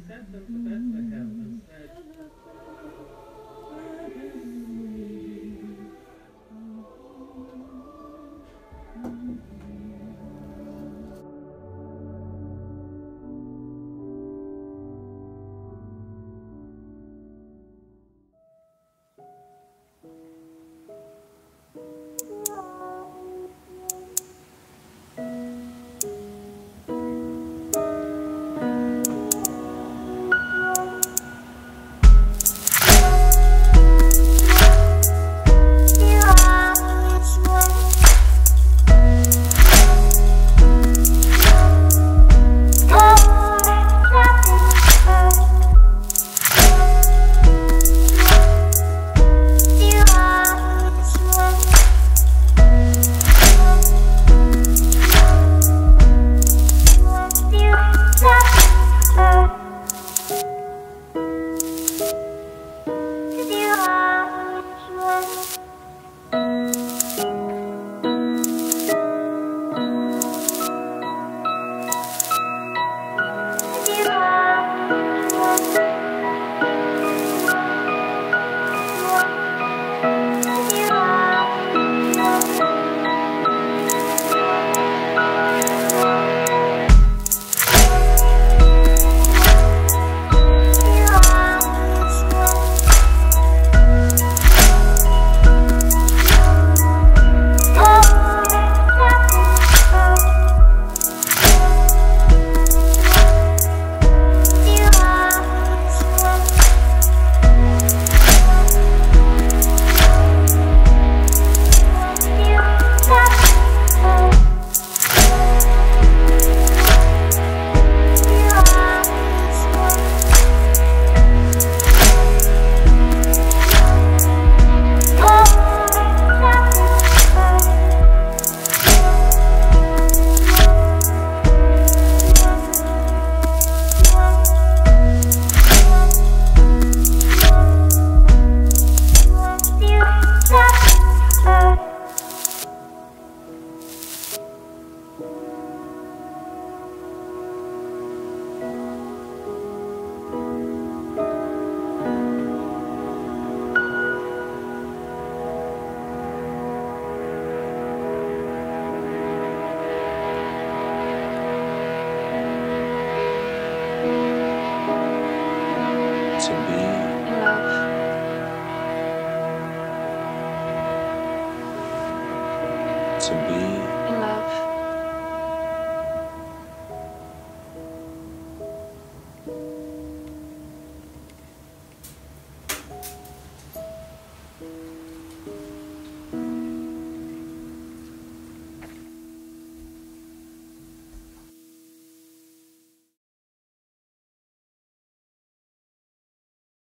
them to Bethlehem and said, to to be in love,